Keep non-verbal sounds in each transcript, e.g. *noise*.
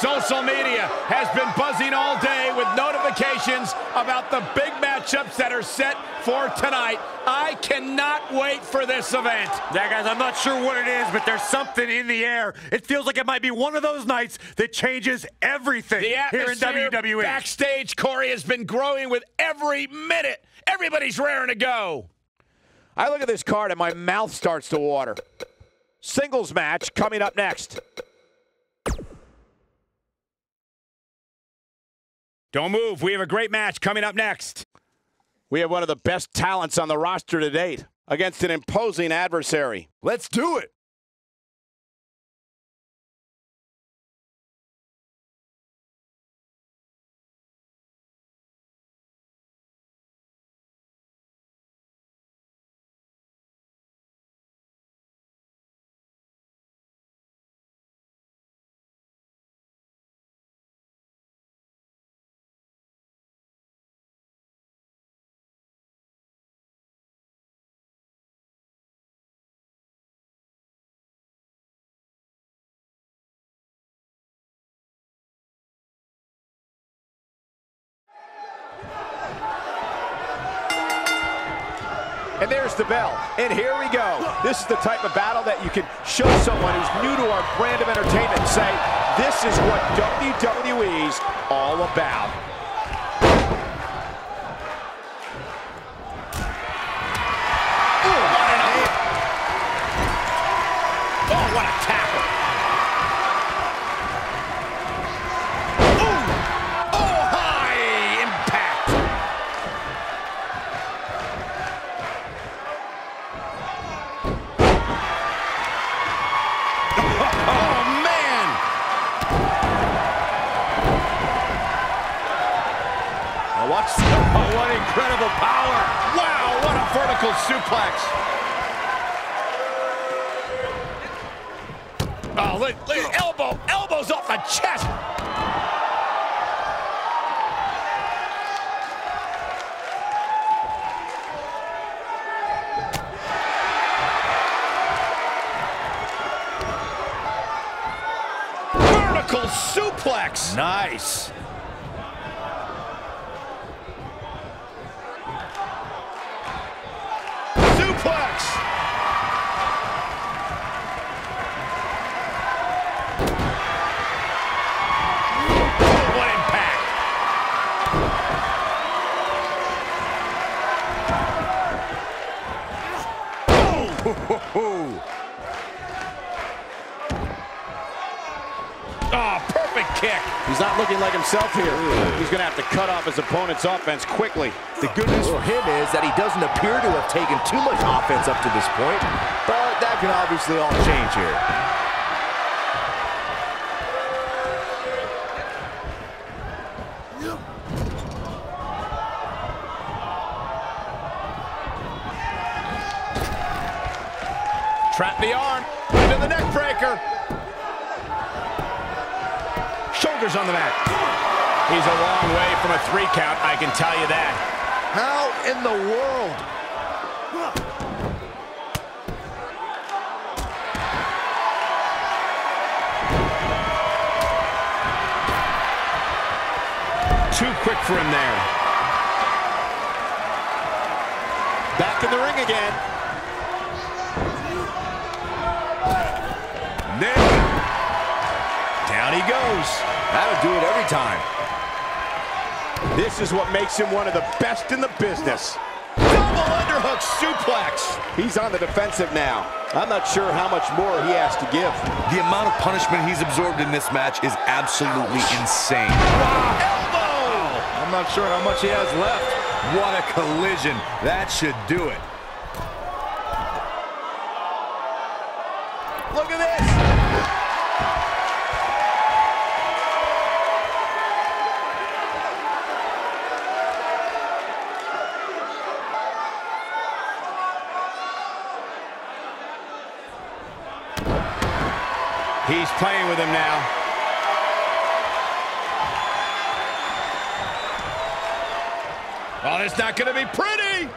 Social media has been buzzing all day with notifications about the big matchups that are set for tonight. I cannot wait for this event. Yeah, guys, I'm not sure what it is, but there's something in the air. It feels like it might be one of those nights that changes everything The here in atmosphere WWE. backstage, Corey, has been growing with every minute. Everybody's raring to go. I look at this card and my mouth starts to water. Singles match coming up next. Don't move. We have a great match coming up next. We have one of the best talents on the roster to date against an imposing adversary. Let's do it. And there's the bell. And here we go. This is the type of battle that you can show someone who's new to our brand of entertainment and say, this is what WWE's all about. Power! Wow, what a vertical suplex. Oh, look, look elbow. Elbows off the chest. Vertical suplex. Nice. Himself here. He's going to have to cut off his opponent's offense quickly. The good news for him is that he doesn't appear to have taken too much offense up to this point, but that can obviously all change here. Trap the arm into the neck breaker. Shoulders on the mat. He's a long way from a three count, I can tell you that. How in the world? Too quick for him there. Back in the ring again. Nailed. Down he goes. That'll do it every time. This is what makes him one of the best in the business. Double underhook suplex. He's on the defensive now. I'm not sure how much more he has to give. The amount of punishment he's absorbed in this match is absolutely insane. Elbow. I'm not sure how much he has left. What a collision. That should do it. It's not going to be pretty.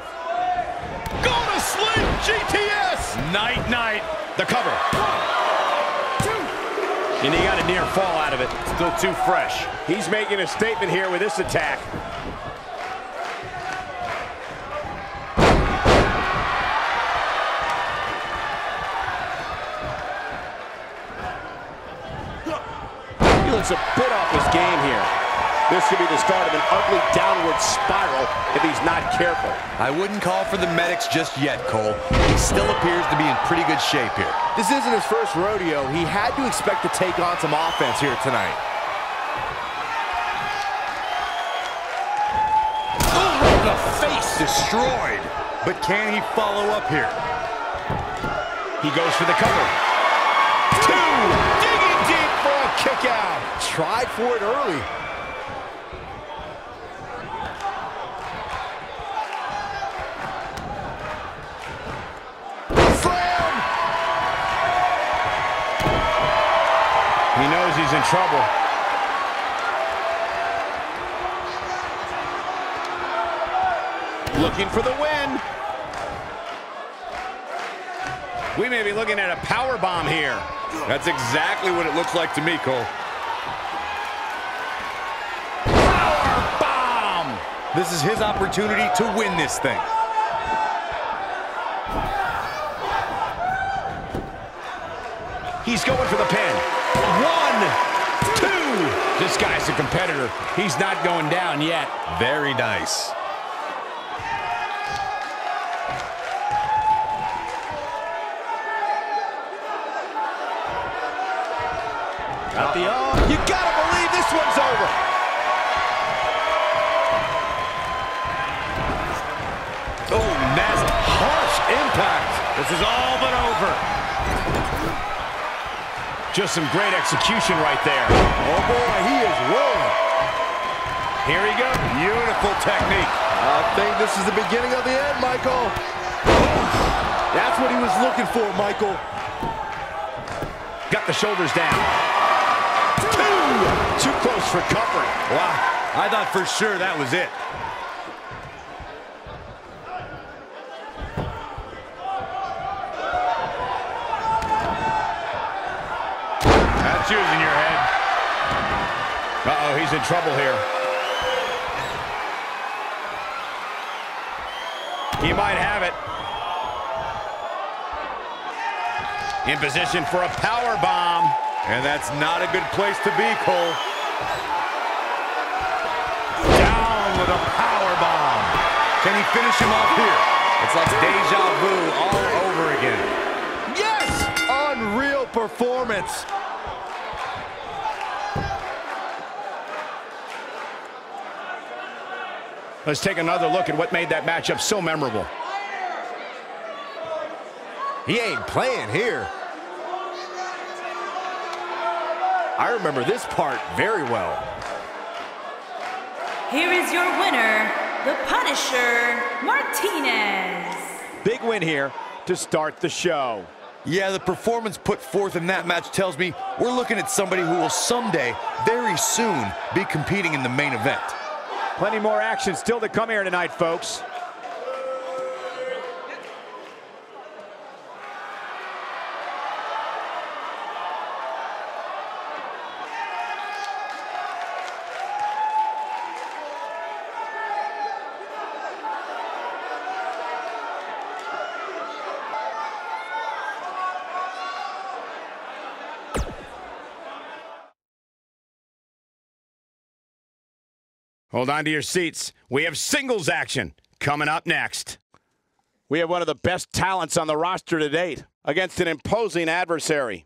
Go to sleep, GTS. Night, night. The cover. And he got a near fall out of it. Still too fresh. He's making a statement here with this attack. He looks a bit off his game here. This could be the start of an ugly downward spiral if he's not careful. I wouldn't call for the medics just yet, Cole. He still appears to be in pretty good shape here. This isn't his first rodeo. He had to expect to take on some offense here tonight. Oh, The face destroyed. But can he follow up here? He goes for the cover. Two! Digging deep for a kick out. Tried for it early. In trouble. Looking for the win. We may be looking at a power bomb here. That's exactly what it looks like to me, Cole. Power Bomb! This is his opportunity to win this thing. He's going for the pin. One, two. This guy's a competitor. He's not going down yet. Very nice. Got the arm. You gotta believe this one's over. Oh, massive, harsh impact. This is all but over. Just some great execution right there. Oh boy, he is rolling. Here he goes. Beautiful technique. I think this is the beginning of the end, Michael. That's what he was looking for, Michael. Got the shoulders down. Too close for comfort. Wow. I thought for sure that was it. That's using your head. Uh-oh, he's in trouble here. He might have it. In position for a power bomb. And that's not a good place to be, Cole. Down with a power bomb. Can he finish him off here? It's like deja vu all over again. Yes! Unreal performance. Let's take another look at what made that matchup so memorable. He ain't playing here. I remember this part very well. Here is your winner, the Punisher Martinez. Big win here to start the show. Yeah, the performance put forth in that match tells me we're looking at somebody who will someday, very soon, be competing in the main event. Plenty more action still to come here tonight, folks. Hold on to your seats. We have singles action coming up next. We have one of the best talents on the roster to date against an imposing adversary.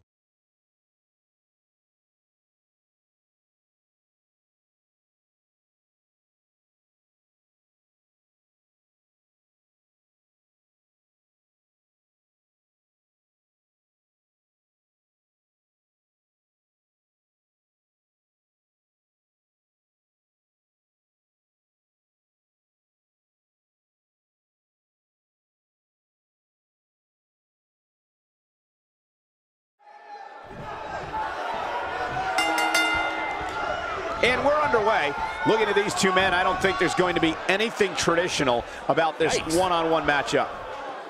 Looking at these two men, I don't think there's going to be anything traditional about this Yikes. one-on-one matchup.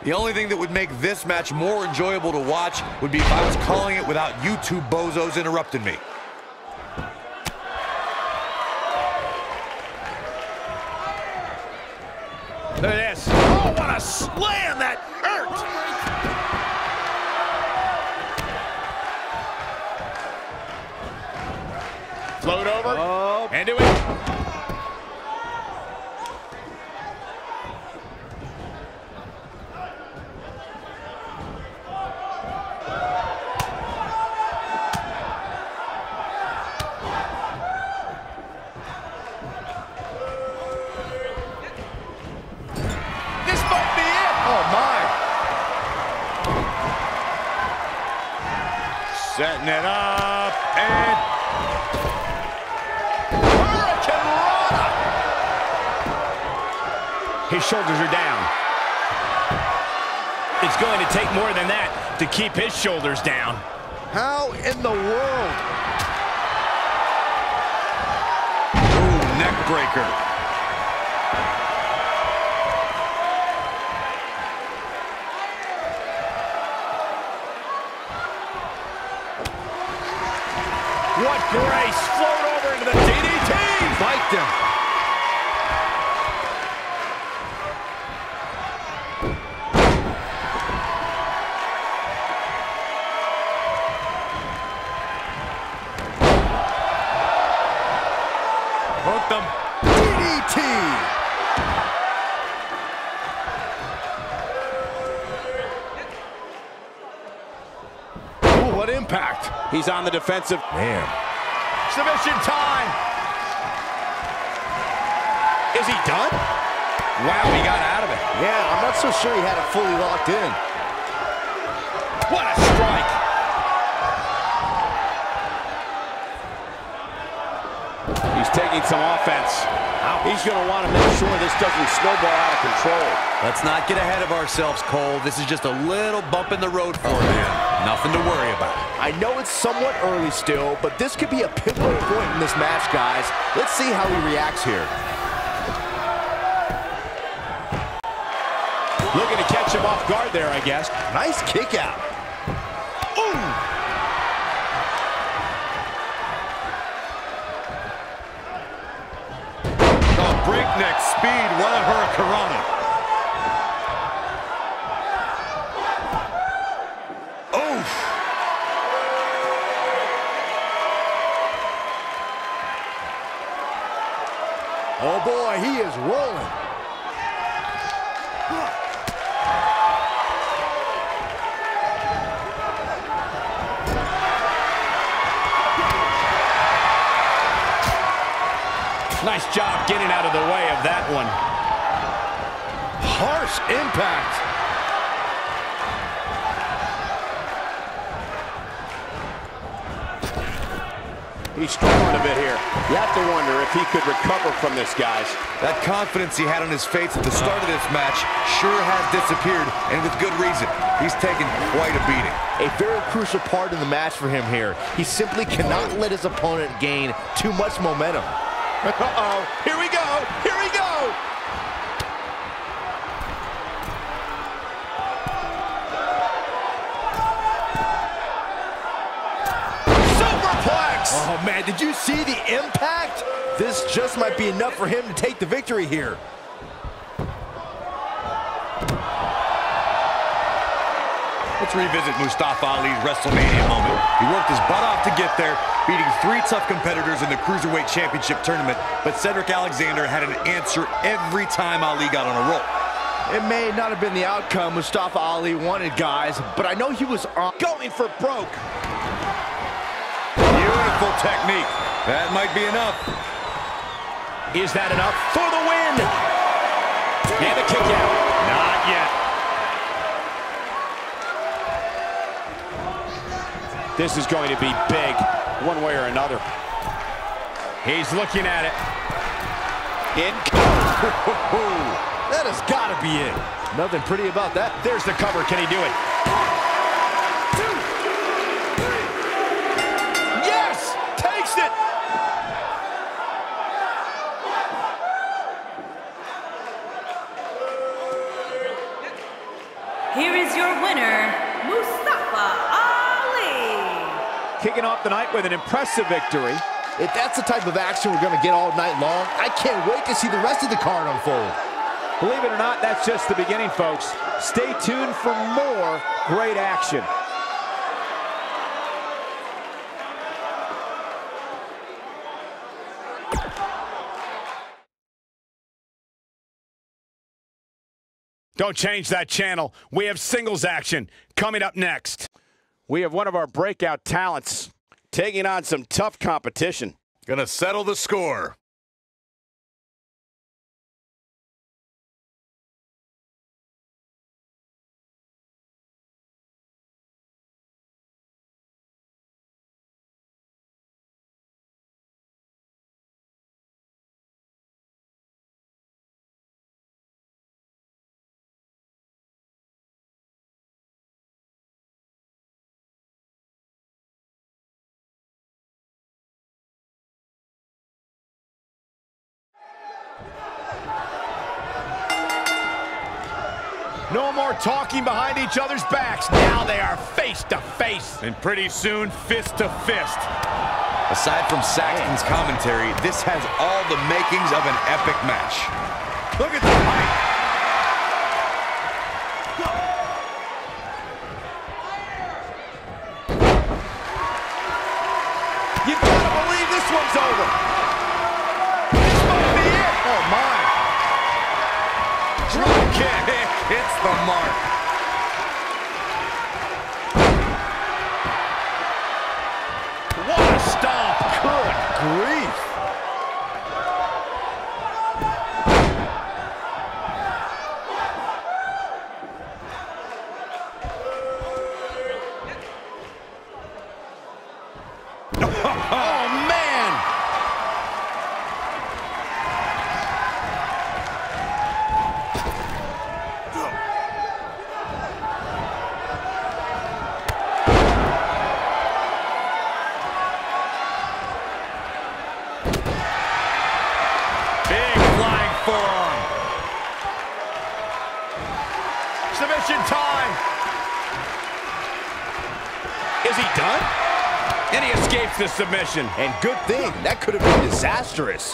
The only thing that would make this match more enjoyable to watch would be if I was calling it without you two bozos interrupting me. Look at this. Oh, what a slam that hurt. Float over. Oh. Setting it up, and... His shoulders are down. It's going to take more than that to keep his shoulders down. How in the world? Ooh, neck breaker. What grace. Float over into the DDT. Spiked him. Hooked him. DDT. Ooh, what impact. He's on the defensive. Man. Submission time. Is he done? Wow, he got out of it. Yeah, I'm not so sure he had it fully locked in. What a strike. He's taking some offense. He's going to want to make sure this doesn't snowball out of control. Let's not get ahead of ourselves, Cole. This is just a little bump in the road for him. Nothing to worry about. I know it's somewhat early still, but this could be a pivotal point in this match, guys. Let's see how he reacts here. Looking to catch him off guard there, I guess. Nice kick out. Oh, breakneck speed. What a hurricanrana. Oh boy, he is rolling. Nice job getting out of the way of that one. Harsh impact. He's struggling a bit here. You have to wonder if he could recover from this, guys. That confidence he had on his face at the start of this match sure has disappeared, and with good reason. He's taken quite a beating. A very crucial part in the match for him here. He simply cannot let his opponent gain too much momentum. *laughs* Uh-oh. Here we go. Here we go. Did you see the impact? This just might be enough for him to take the victory here. Let's revisit Mustafa Ali's WrestleMania moment. He worked his butt off to get there, beating three tough competitors in the Cruiserweight Championship tournament, but Cedric Alexander had an answer every time Ali got on a roll. It may not have been the outcome Mustafa Ali wanted, guys, but I know he was on. Going for broke. Beautiful technique. That might be enough. Is that enough for the win? And a kick out. Not yet. This is going to be big, one way or another. He's looking at it. In. *laughs* That has got to be it. Nothing pretty about that. There's the cover. Can he do it? Yes! Takes it! Kicking off the night with an impressive victory. If that's the type of action we're going to get all night long, I can't wait to see the rest of the card unfold. Believe it or not, that's just the beginning, folks. Stay tuned for more great action. Don't change that channel. We have singles action coming up next. We have one of our breakout talents taking on some tough competition. Gonna settle the score. Talking behind each other's backs. Now they are face to face. And pretty soon, fist to fist. Aside from Saxton's commentary, this has all the makings of an epic match. Look at the height. Submission. And good thing, that could have been disastrous.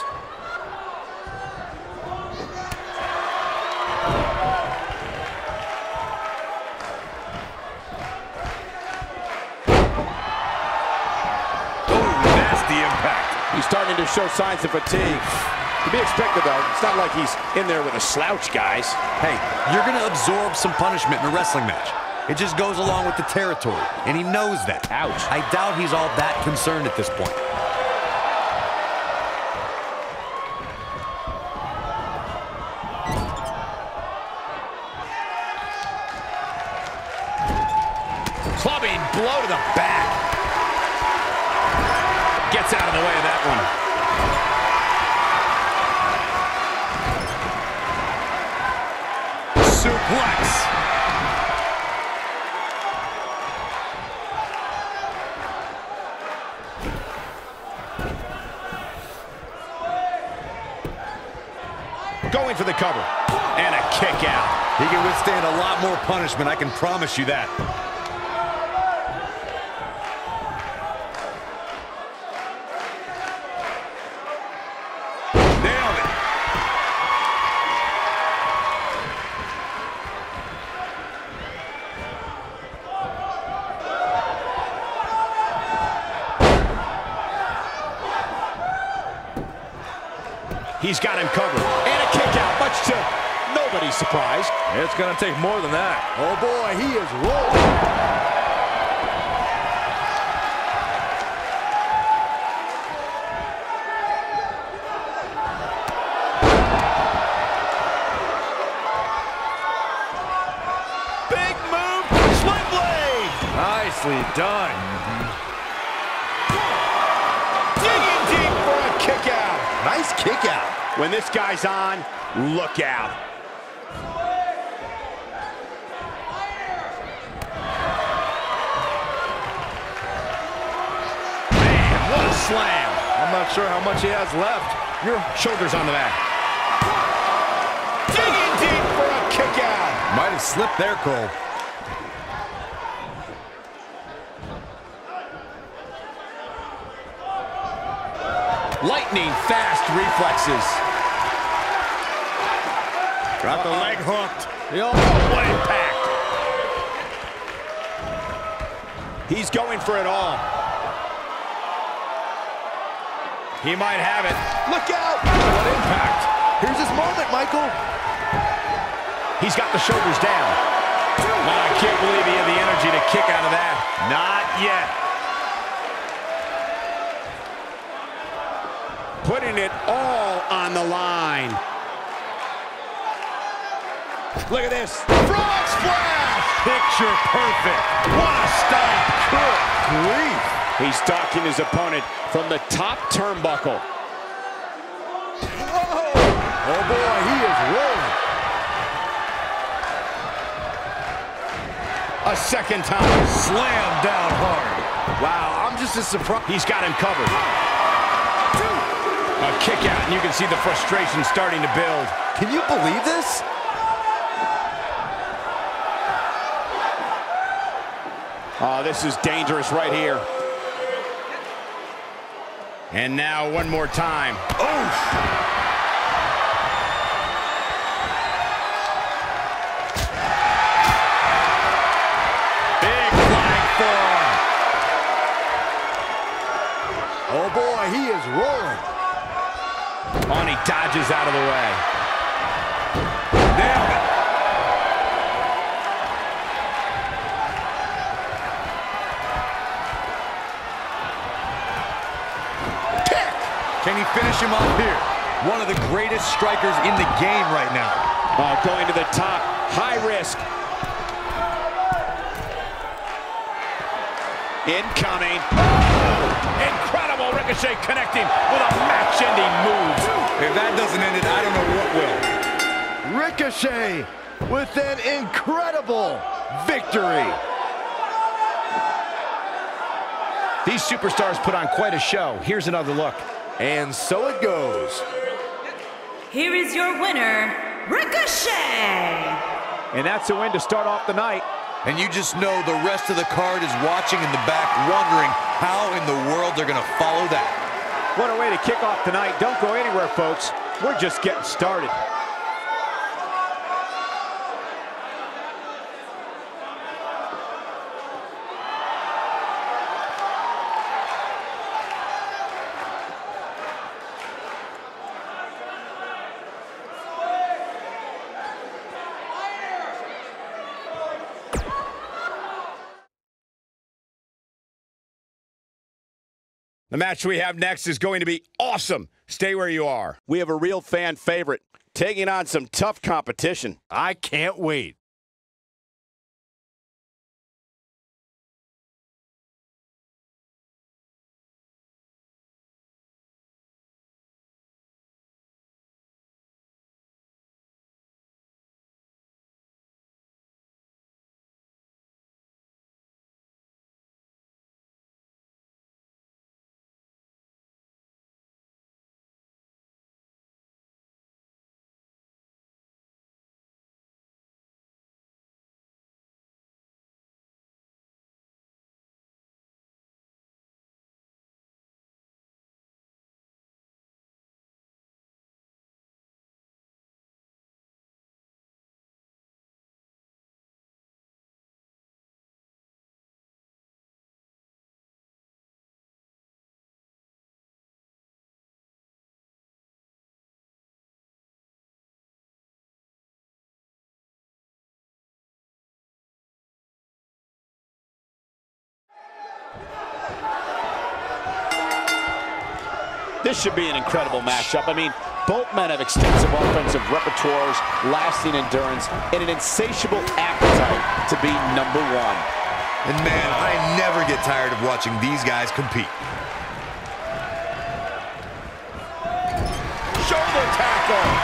Oh, nasty impact. He's starting to show signs of fatigue. To be expected, though. It's not like he's in there with a slouch, guys. Hey, you're going to absorb some punishment in a wrestling match. It just goes along with the territory, and he knows that. Ouch. I doubt he's all that concerned at this point. And a kick out. He can withstand a lot more punishment, I can promise you that. It's going to take more than that. Oh boy, he is rolling. Big move. Blade. Nicely done. Digging deep for a kick out. Nice kick out. When this guy's on, look out. Slam. I'm not sure how much he has left. Your shoulders on the mat. Digging deep for a kick out. Might have slipped there, Cole. Lightning fast reflexes. Got the leg hooked. Oh, what impact. He's going for it all. He might have it. Look out! What impact. Here's his moment, Michael. He's got the shoulders down. I can't believe he had the energy to kick out of that. Not yet. Putting it all on the line. Look at this. Frog splash! Picture perfect. What a stop! Good grief. He's stalking his opponent from the top turnbuckle. Oh, oh boy, he is rolling. A second time. Slam down hard. Wow, I'm just as surprised. He's got him covered. A kick out, and you can see the frustration starting to build. Can you believe this? Oh, this is dangerous right here. And now one more time. Forearm. Oh boy, he is rolling. Oh, he dodges out of the way. Finish him off here? One of the greatest strikers in the game right now. Oh, going to the top. High risk. Incoming. Oh, incredible Ricochet connecting with a match-ending move. If that doesn't end it, I don't know what will. Ricochet with an incredible victory. These superstars put on quite a show. Here's another look. And so it goes. Here is your winner, Ricochet! And that's a win to start off the night. And you just know the rest of the card is watching in the back, wondering how in the world they're going to follow that. What a way to kick off tonight. Don't go anywhere, folks. We're just getting started. The match we have next is going to be awesome. Stay where you are. We have a real fan favorite taking on some tough competition. I can't wait. This should be an incredible matchup. I mean, both men have extensive offensive repertoires, lasting endurance, and an insatiable appetite to be number one. And man, I never get tired of watching these guys compete. Shoulder tackle.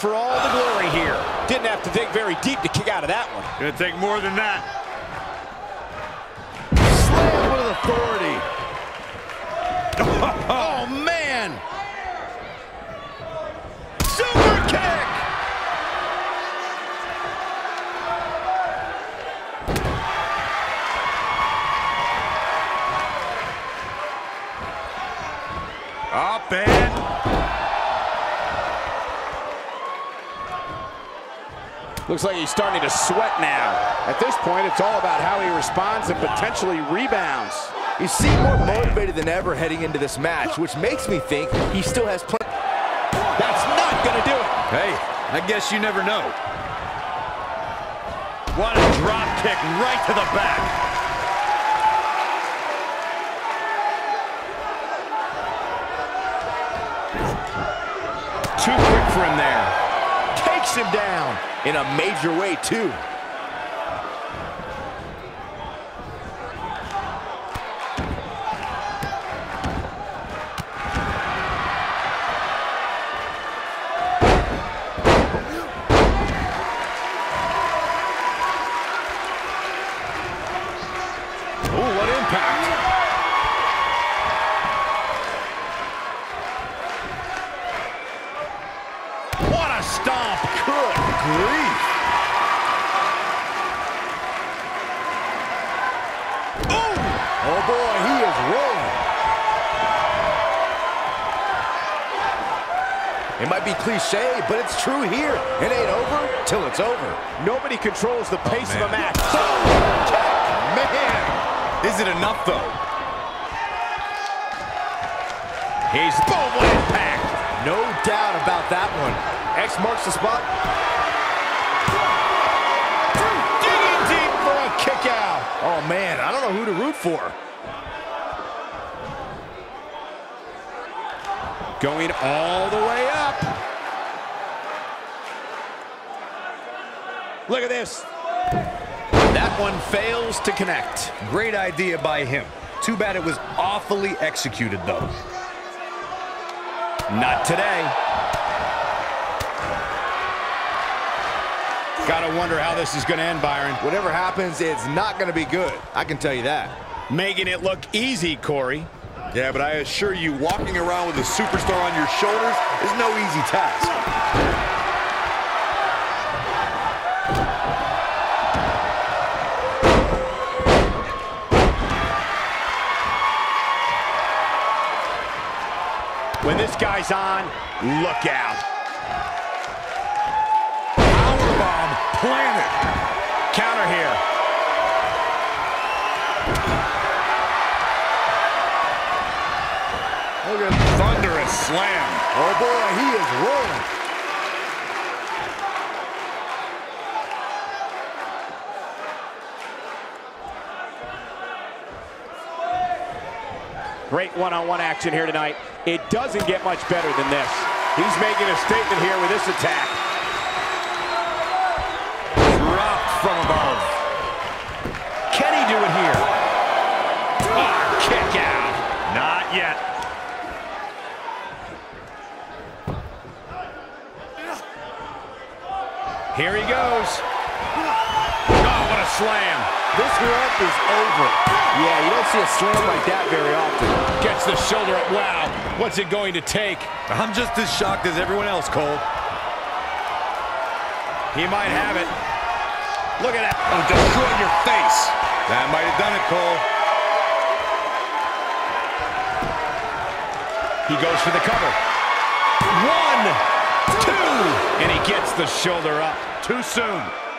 For all the glory here. Didn't have to dig very deep to kick out of that one. Gonna take more than that. Slam with authority. Oh, man! Super kick! Up and Looks like he's starting to sweat now. At this point, it's all about how he responds and potentially rebounds. He seemed more motivated than ever heading into this match, which makes me think he still has plenty. That's not going to do it. Hey, I guess you never know. what a drop kick right to the back. Too quick for him there. Takes him down in a major way, too. Cliche, but it's true here. It ain't over till it's over. Nobody controls the pace of a match. Oh, man, oh, is it enough though? He's boom, what impact. No doubt about that one. X marks the spot. Digging deep for a kick out. Oh, man, I don't know who to root for. Going all the way up. Look at this. That one fails to connect. Great idea by him. Too bad it was awfully executed though. Not today. Gotta wonder how this is gonna end, Byron. Whatever happens, it's not going to be good. I can tell you that. Making it look easy, Corey. Yeah, but I assure you, walking around with a superstar on your shoulders is no easy task. When this guy's on, look out. Powerbomb planted. Counter here. Look at thunderous slam. Oh, boy, he is rolling. Great one-on-one action here tonight. It doesn't get much better than this. He's making a statement here with this attack. Dropped from above. Can he do it here? Ah, kick out. Not yet. Here he goes. This is over. Yeah, you don't see a slam like that very often. Gets the shoulder up. Wow. What's it going to take? I'm just as shocked as everyone else, Cole. He might have it. Look at that. Oh, destroy your face. That might have done it, Cole. He goes for the cover. One, two, and he gets the shoulder up. Too soon.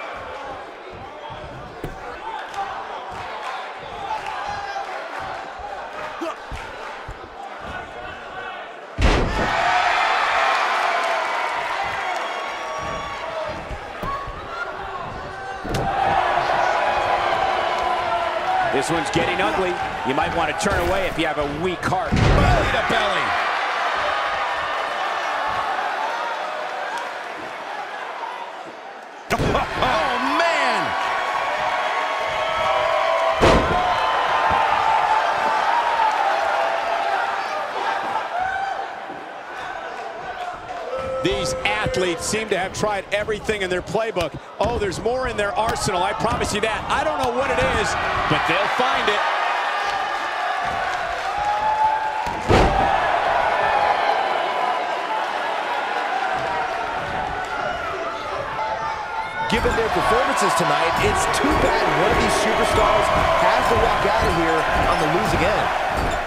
This one's getting ugly. You might want to turn away if you have a weak heart. Belly to belly. *laughs* Oh, man! These athletes seem to have tried everything in their playbook Oh, there's more in their arsenal, I promise you that. I don't know what it is, but they'll find it. Given their performances tonight, it's too bad one of these superstars has to walk out of here on the losing end.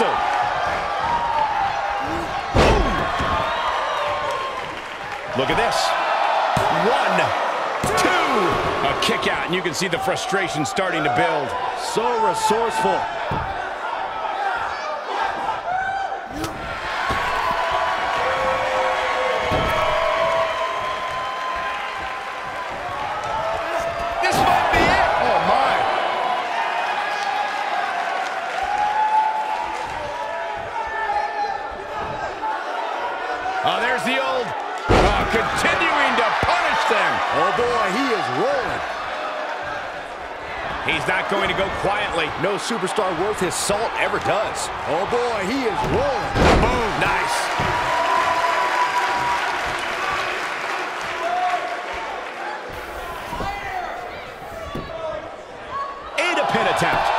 Reversal. Look at this. One, two. A kick out, and you can see the frustration starting to build. So resourceful. This might be it. Oh, my. Oh, there's the old, oh, continuing to punish them. Oh boy, he is rolling. He's not going to go quietly. No superstar worth his salt ever does. Oh boy, he is rolling. Boom, nice. And a pin attempt.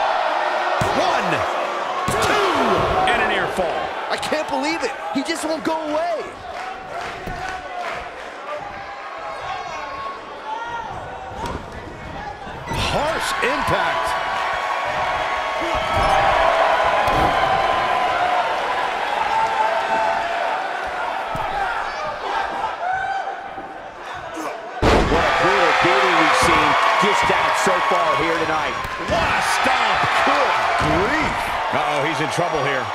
One, two, and a near fall. I can't believe it. He just won't go away. Harsh impact. What a brutal beating we've seen dished out so far here tonight. What a stomp. Good grief. Uh-oh, he's in trouble here.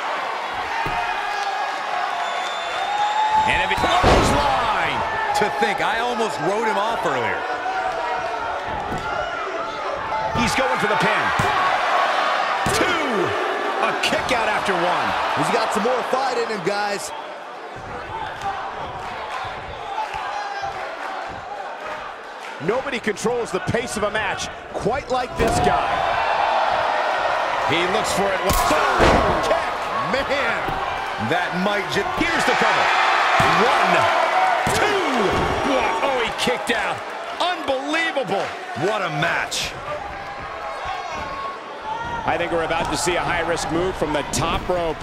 And if it clothesline. To think, I almost wrote him off earlier. He's going for the pin. Two. A kick out after one. He's got some more fight in him, guys. Nobody controls the pace of a match quite like this guy. He looks for it. Boom! Kick! Man. That might just... Here's the cover. One. Two. Oh, he kicked out. Unbelievable. What a match. I think we're about to see a high-risk move from the top rope.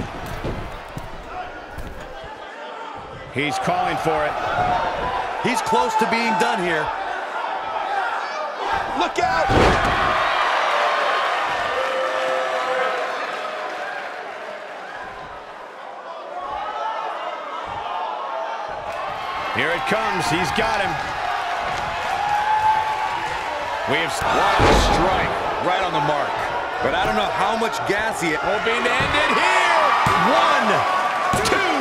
He's calling for it. He's close to being done here. Look out! Here it comes. He's got him. We have What a strike. Right on the mark. But I don't know how much gas he... Had. Hoping to end it here. One, two,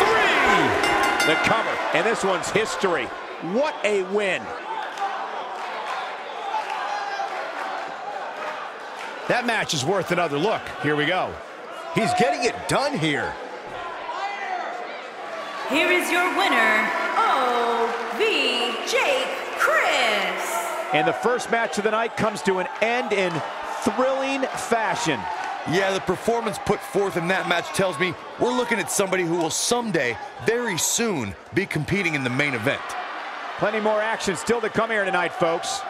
three. The cover, and this one's history. What a win. That match is worth another look. Here we go. He's getting it done here. Here is your winner, O.V. Jake Crist. And the first match of the night comes to an end in thrilling fashion. Yeah, the performance put forth in that match tells me we're looking at somebody who will someday, very soon, be competing in the main event. Plenty more action still to come here tonight, folks.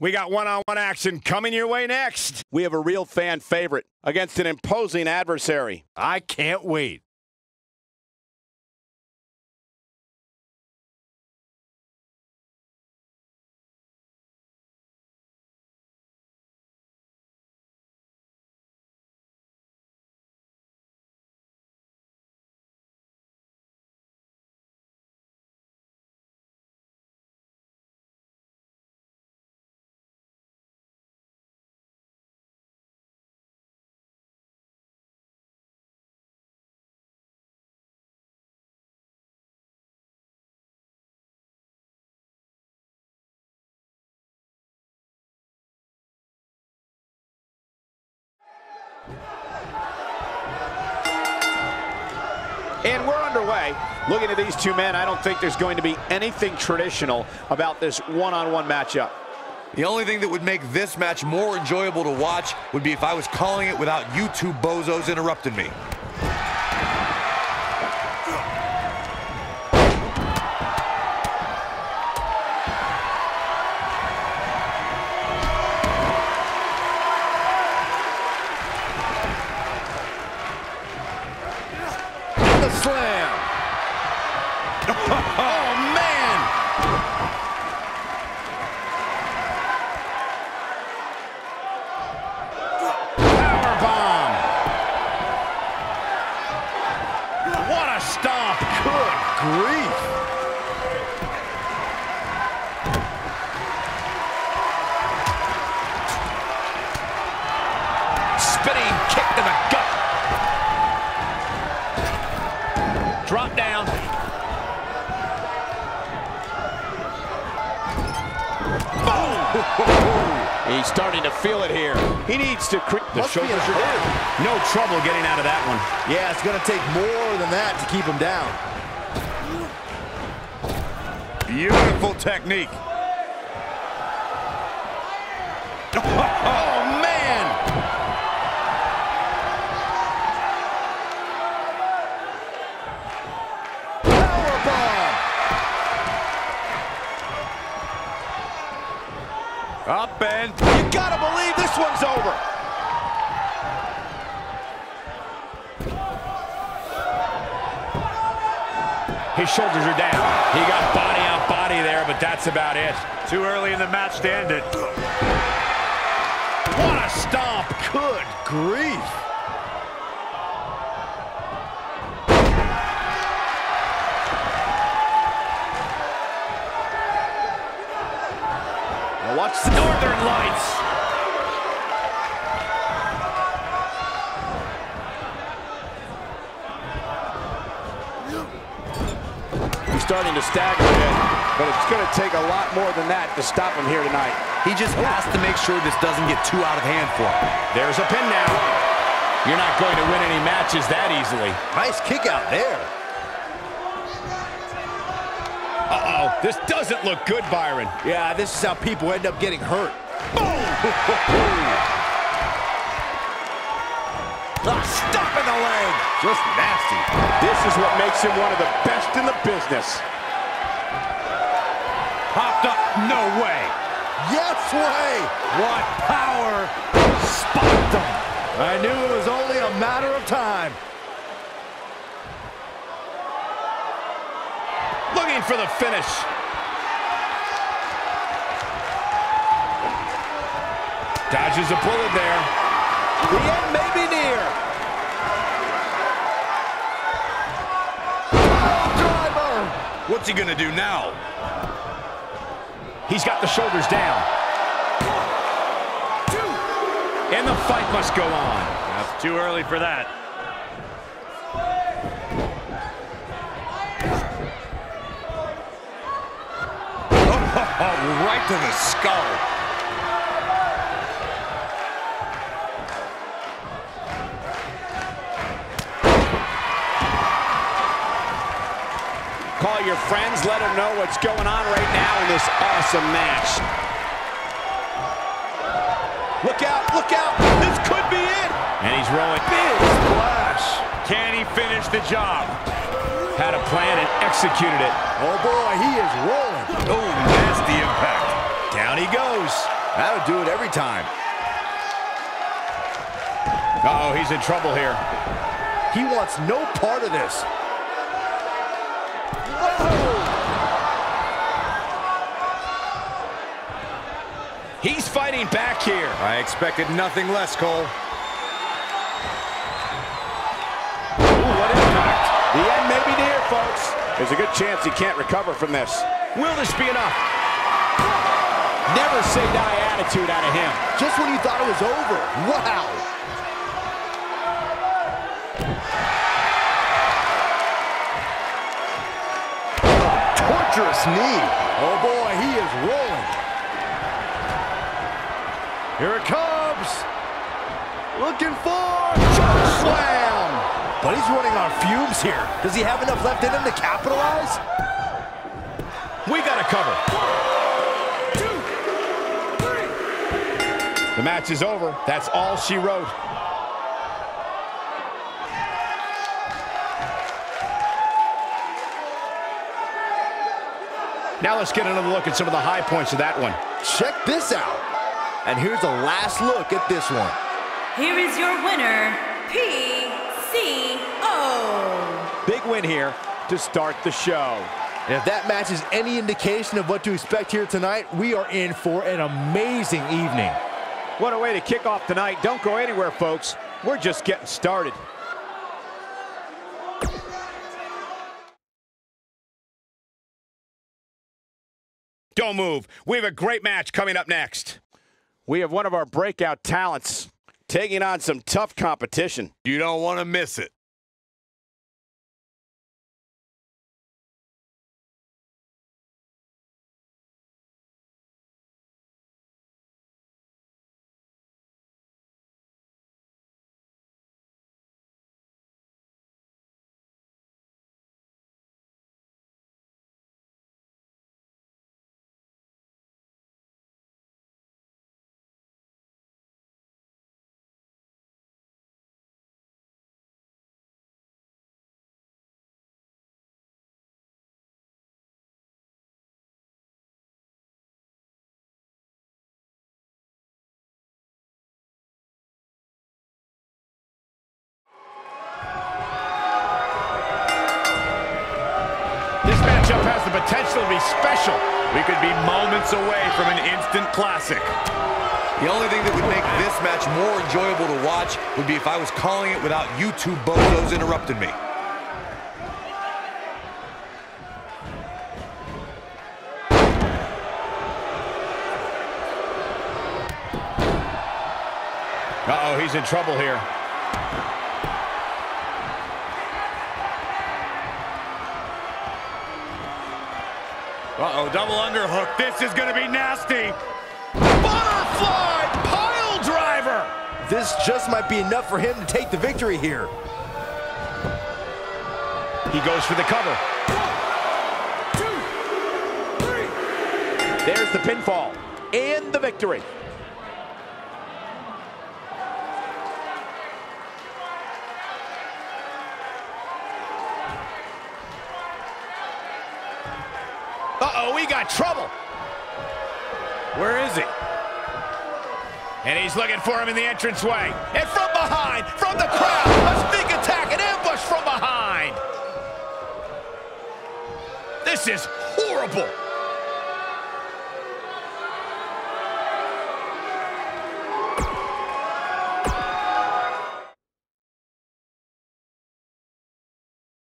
We got one-on-one action coming your way next. We have a real fan favorite against an imposing adversary. I can't wait. Looking at these two men, I don't think there's going to be anything traditional about this one-on-one -on -one matchup. The only thing that would make this match more enjoyable to watch would be if I was calling it without you two bozos interrupting me. *laughs* He's feel it here. He needs to... The Must shoulders are down. No trouble getting out of that one. Yeah, it's going to take more than that to keep him down. Beautiful technique. *laughs* Oh, man! Powerbomb! Up and you gotta believe this one's over. His shoulders are down. He got body on body there, but that's about it. Too early in the match to end it. What a stomp. Good grief. Watch the Northern Lights. He's starting to stagger a but it's going to take a lot more than that to stop him here tonight. He just has to make sure this doesn't get too out of hand for him. There's a pin now. You're not going to win any matches that easily. Nice kick out there. This doesn't look good, Byron. Yeah, this is how people end up getting hurt. Boom! *laughs* ah, stop in the leg. Just nasty. This is what makes him one of the best in the business. Popped up, no way. Yes way. What power. Spot them. I knew it was only a matter of time. looking for the finish. Dodges a bullet there. The end may be near. Oh, driver. What's he gonna do now? He's got the shoulders down. And the fight must go on. That's too early for that. Oh, *laughs* right to the skull. Your friends, let them know what's going on right now in this awesome match. Look out, look out, this could be it. And he's rolling. Big splash. Can he finish the job? Had a plan and executed it. Oh boy, he is rolling. Oh, nasty impact. Down he goes. That'll do it every time. Uh oh he's in trouble here. He wants no part of this. He's fighting back here. I expected nothing less, Cole. The end may be near, folks. There's a good chance he can't recover from this. Will this be enough? Never say die attitude out of him. Just when you thought it was over. Wow. Torturous knee. Oh boy, he is rolling. Here it comes. Looking for choke slam. But he's running on fumes here. Does he have enough left in him to capitalize? We got to cover. The match is over. That's all she wrote. Now let's get another look at some of the high points of that one. Check this out. And here's a last look at this one. Here is your winner, PCO. Big win here to start the show. And if that match is any indication of what to expect here tonight, we are in for an amazing evening. What a way to kick off tonight. Don't go anywhere, folks. We're just getting started. Don't move. We have a great match coming up next. We have one of our breakout talents taking on some tough competition. You don't want to miss it. Moments away from an instant classic. The only thing that would make this match more enjoyable to watch would be if I was calling it without you two bozos interrupting me. Uh-oh, he's in trouble here. Uh-oh, double underhook. This is going to be nasty. Butterfly pile driver. This just might be enough for him to take the victory here. He goes for the cover. There's the pinfall and the victory. Uh-oh, we got trouble. Where is he? And he's looking for him in the entranceway. And from behind, from the crowd, a sneak attack, an ambush from behind. This is horrible.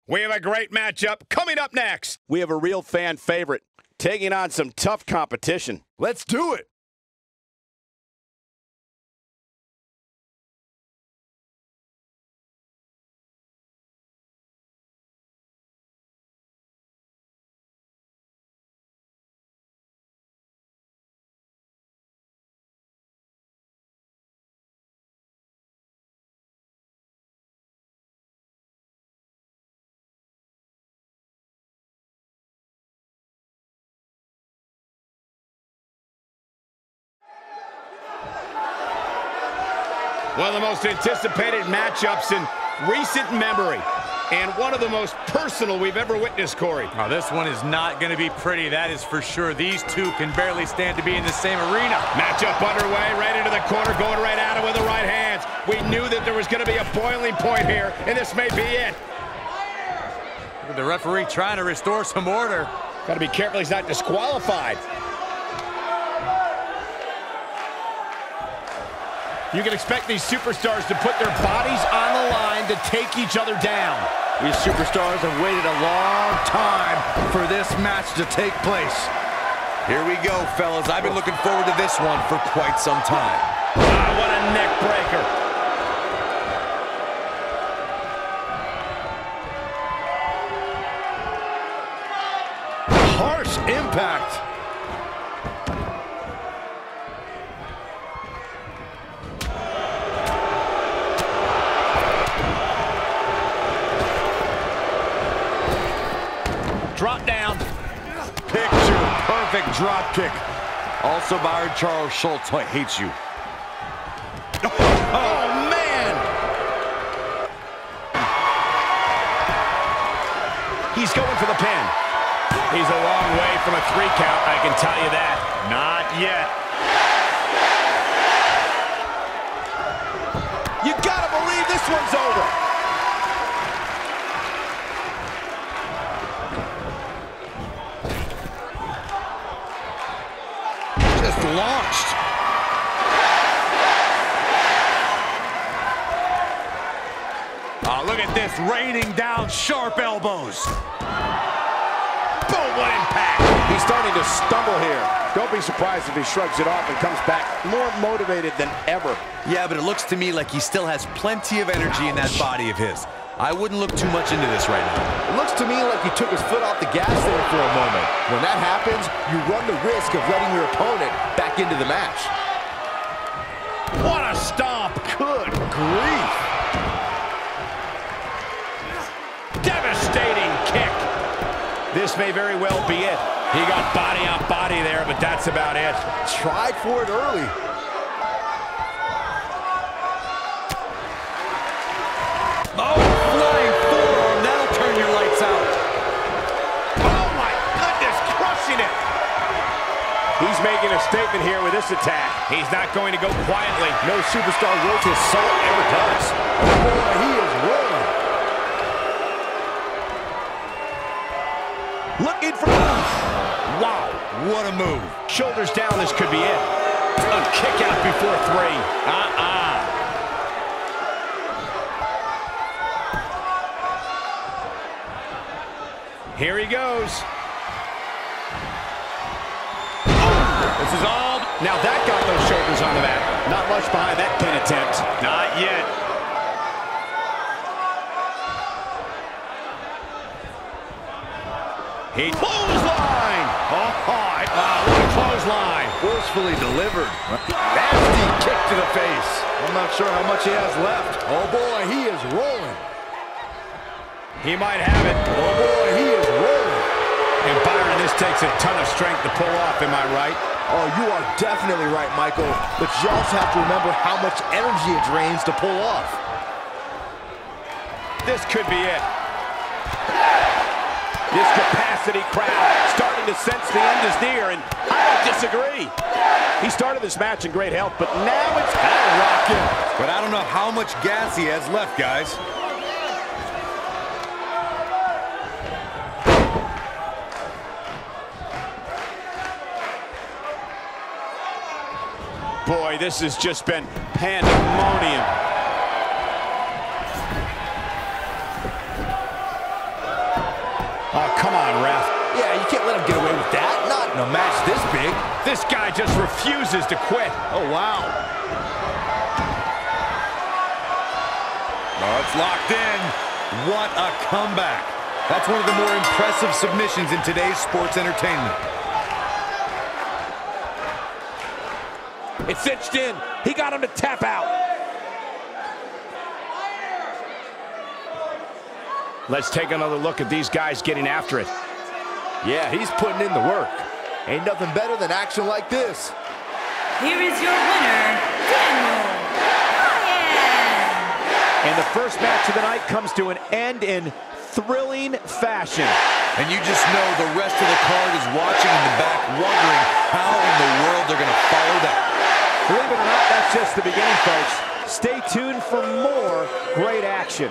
We have a great matchup coming up next. We have a real fan favorite taking on some tough competition. Let's do it. One of the most anticipated matchups in recent memory. And one of the most personal we've ever witnessed, Corey. Oh, this one is not going to be pretty, that is for sure. These two can barely stand to be in the same arena. Matchup underway, right into the corner, going right at it with the right hands. We knew that there was going to be a boiling point here, and this may be it. Look at the referee trying to restore some order. Got to be careful he's not disqualified. You can expect these superstars to put their bodies on the line to take each other down. These superstars have waited a long time for this match to take place. Here we go, fellas. I've been looking forward to this one for quite some time. Ah, what a neck breaker. Drop down. Picture perfect drop kick. Also by Charles Schultz. I hate you. Oh, man! He's going for the pin. He's a long way from a three count, I can tell you that. Not yet. You gotta believe this one's over. Launched. Oh, look at this, raining down sharp elbows. Boom, what impact! He's starting to stumble here. Don't be surprised if he shrugs it off and comes back more motivated than ever. Yeah, but it looks to me like he still has plenty of energy in that body of his. I wouldn't look too much into this right now. It looks to me like he took his foot off the gas there for a moment. When that happens, you run the risk of letting your opponent back into the match. What a stomp! Good grief! Devastating kick! This may very well be it. He got body on body there, but that's about it. Tried for it early. He's making a statement here with this attack. He's not going to go quietly. No superstar worth his salt ever does. Boy, he is rolling. Looking for... Wow, What a move. shoulders down, this could be it. A kick out before three. Uh-uh. Here he goes. This is all... Now that got those shoulders on the mat. Not much behind that pin attempt. Not yet. He clothesline. Oh, oh, what a clothesline. Forcefully delivered. Nasty kick to the face. I'm not sure how much he has left. Oh boy, he is rolling. He might have it. Oh boy, he is rolling. And Byron, this takes a ton of strength to pull off, am I right? Oh, you are definitely right, Michael. But you also have to remember how much energy it drains to pull off. This could be it. This capacity crowd starting to sense the end is near, and I don't disagree. He started this match in great health, but now it's kind of rocking. But I don't know how much gas he has left, guys. Boy, this has just been pandemonium. Oh, come on, ref. Yeah, you can't let him get away with that. Not in a match this big. This guy just refuses to quit. Oh, wow. Oh, it's locked in. What a comeback. That's one of the more impressive submissions in today's sports entertainment. It's cinched in. He got him to tap out. Let's take another look at these guys getting after it. Yeah, he's putting in the work. Ain't nothing better than action like this. Here is your winner, Daniel Bryan. And the first match of the night comes to an end in thrilling fashion. And you just know the rest of the card is watching in the back, wondering how in the world they're going to follow that. Believe it or not, that's just the beginning, folks. Stay tuned for more great action.